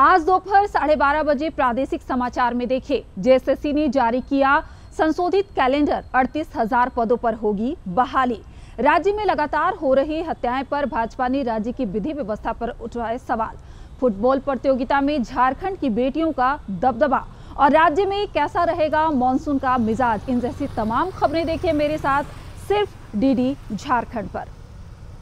आज दोपहर साढ़े बारह बजे प्रादेशिक समाचार में देखे। जेएसएससी ने जारी किया संशोधित कैलेंडर, अड़तीस हज़ार पदों पर होगी बहाली। राज्य में लगातार हो रही हत्याएँ पर भाजपा ने राज्य की विधि व्यवस्था पर उठाए सवाल। फुटबॉल प्रतियोगिता में झारखंड की बेटियों का दबदबा और राज्य में कैसा रहेगा मानसून का मिजाज, इन जैसी तमाम खबरें देखिए मेरे साथ, सिर्फ़ डीडी झारखंड पर।